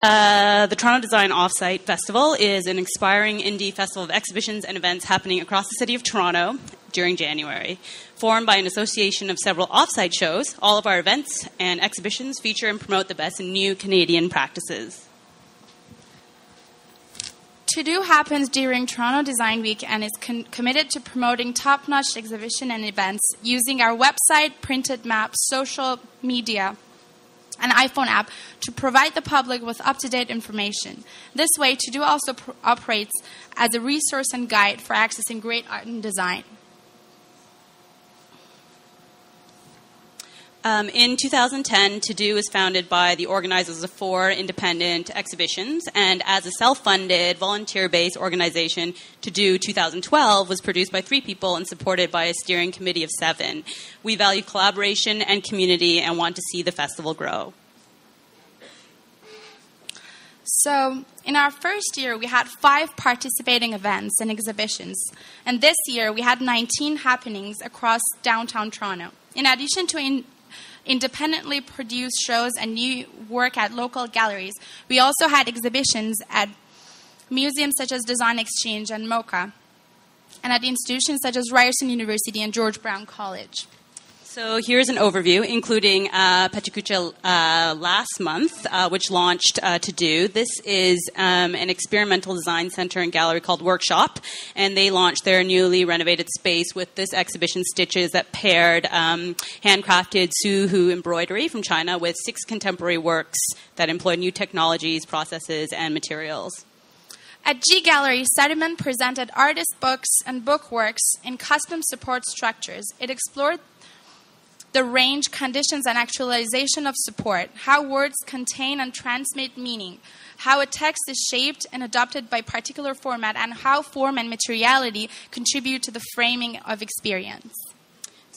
Uh, the Toronto Design Offsite Festival is an inspiring indie festival of exhibitions and events happening across the city of Toronto during January. Formed by an association of several offsite shows, all of our events and exhibitions feature and promote the best in new Canadian practices. To Do happens during Toronto Design Week and is con- committed to promoting top notch exhibition and events using our website, printed maps, social media, and iPhone app to provide the public with up to date information. This way, To Do also operates as a resource and guide for accessing great art and design. Um, in 2010, To Do was founded by the organizers of four independent exhibitions, and as a self funded, volunteer based organization, To Do 2012 was produced by three people and supported by a steering committee of seven. We value collaboration and community and want to see the festival grow. So, in our first year, we had five participating events and exhibitions, and this year we had 19 happenings across downtown Toronto. In addition to in- independently produced shows and new work at local galleries. We also had exhibitions at museums such as Design Exchange and MOCCA, and at institutions such as Ryerson University and George Brown College. So here's an overview, including uh, PechaKucha uh, last month, uh, which launched uh, to do. This is um, an experimental design center and gallery called Workshop, and they launched their newly renovated space with this exhibition stitches that paired um, handcrafted Suzhou embroidery from China with six contemporary works that employ new technologies, processes, and materials. At G Gallery, Sediment presented artist books and bookworks in custom support structures. It explored the range, conditions, and actualization of support, how words contain and transmit meaning, how a text is shaped and adopted by particular format, and how form and materiality contribute to the framing of experience.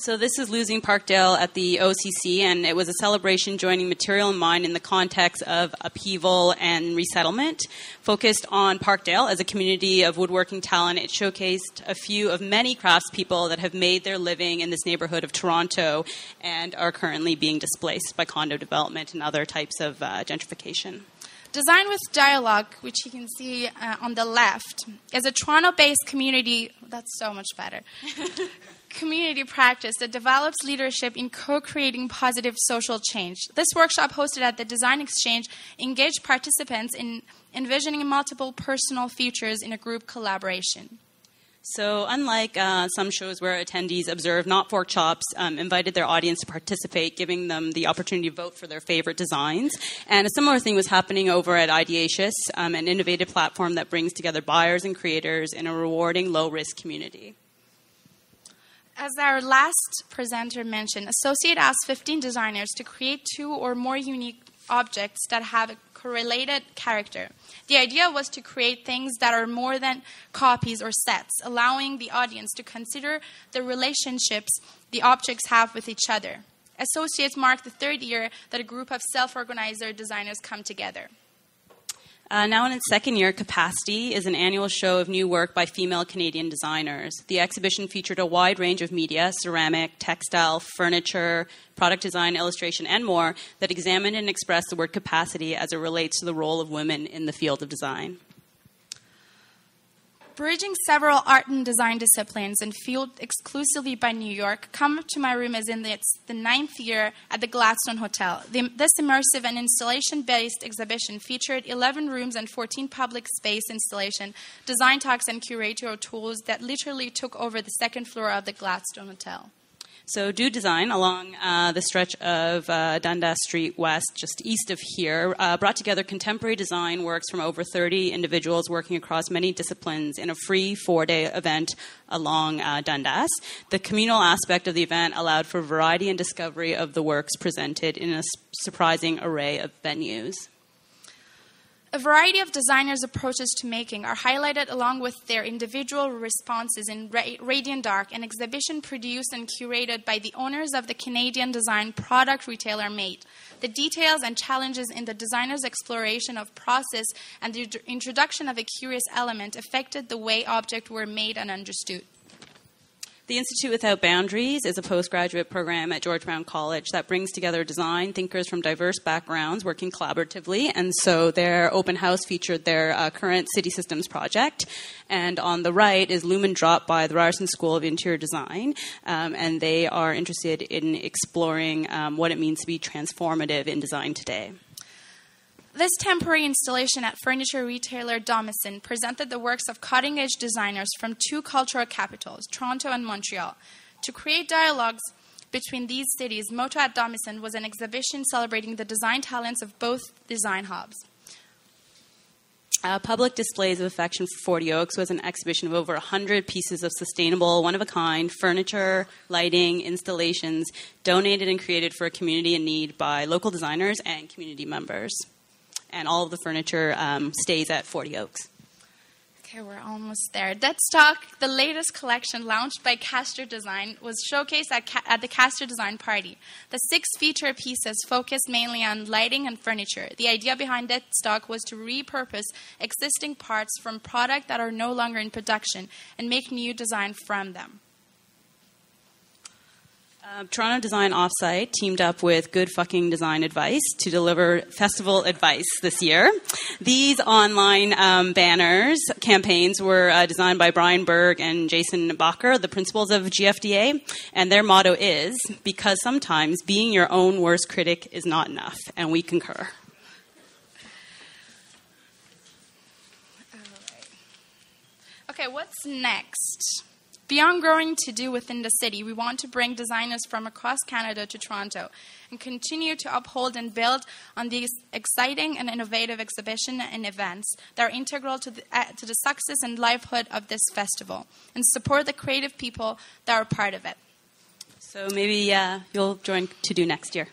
So this is losing Parkdale at the OCC, and it was a celebration joining material in mind in the context of upheaval and resettlement. Focused on Parkdale as a community of woodworking talent, it showcased a few of many craftspeople that have made their living in this neighborhood of Toronto and are currently being displaced by condo development and other types of uh, gentrification. Design with Dialogue, which you can see uh, on the left, is a Toronto based community. That's so much better. community practice that develops leadership in co creating positive social change. This workshop, hosted at the Design Exchange, engaged participants in envisioning multiple personal futures in a group collaboration. So, unlike uh, some shows where attendees observe not workshops, um, invited their audience to participate, giving them the opportunity to vote for their favorite designs. And a similar thing was happening over at Ideatious, um, an innovative platform that brings together buyers and creators in a rewarding, low risk community. As our last presenter mentioned, Associate asked 15 designers to create two or more unique objects that have correlated character. The idea was to create things that are more than copies or sets, allowing the audience to consider the relationships the objects have with each other. Associates marked the third year that a group of self organizer designers come together. Uh, now in its second year, Capacity is an annual show of new work by female Canadian designers. The exhibition featured a wide range of media ceramic, textile, furniture, product design, illustration, and more that examined and expressed the word capacity as it relates to the role of women in the field of design. Bridging several art and design disciplines and fueled exclusively by New York, Come to My Room is in its the ninth year at the Gladstone Hotel. The, this immersive and installation-based exhibition featured 11 rooms and 14 public space installation, design talks, and curatorial tools that literally took over the second floor of the Gladstone Hotel. So, Do Design, along uh, the stretch of uh, Dundas Street West, just east of here, uh, brought together contemporary design works from over 30 individuals working across many disciplines in a free four day event along uh, Dundas. The communal aspect of the event allowed for variety and discovery of the works presented in a surprising array of venues. A variety of designers' approaches to making are highlighted along with their individual responses in Radiant Dark, an exhibition produced and curated by the owners of the Canadian design product retailer Mate. The details and challenges in the designer's exploration of process and the introduction of a curious element affected the way objects were made and understood. The Institute Without Boundaries is a postgraduate program at George Brown College that brings together design thinkers from diverse backgrounds working collaboratively. And so their open house featured their uh, current city systems project. And on the right is Lumen Drop by the Ryerson School of Interior Design. Um, and they are interested in exploring um, what it means to be transformative in design today. This temporary installation at furniture retailer Domison presented the works of cutting edge designers from two cultural capitals, Toronto and Montreal. To create dialogues between these cities, Moto at Domison was an exhibition celebrating the design talents of both design hubs. Uh, public displays of affection for 40 Oaks was an exhibition of over 100 pieces of sustainable, one of a kind furniture, lighting, installations donated and created for a community in need by local designers and community members and all of the furniture um, stays at 40 Oaks. Okay, we're almost there. Deadstock, the latest collection launched by Castor Design, was showcased at, Ca- at the Castor Design Party. The six feature pieces focused mainly on lighting and furniture. The idea behind Deadstock was to repurpose existing parts from products that are no longer in production and make new design from them. Uh, Toronto Design Offsite teamed up with Good Fucking Design Advice to deliver festival advice this year. These online um, banners campaigns were uh, designed by Brian Buirge and Jason Bacher, the principals of GFDA, and their motto is because sometimes being your own worst critic is not enough, and we concur. Okay, what's next? Beyond growing to do within the city, we want to bring designers from across Canada to Toronto and continue to uphold and build on these exciting and innovative exhibitions and events that are integral to the, uh, to the success and livelihood of this festival and support the creative people that are part of it. So maybe uh, you'll join to do next year.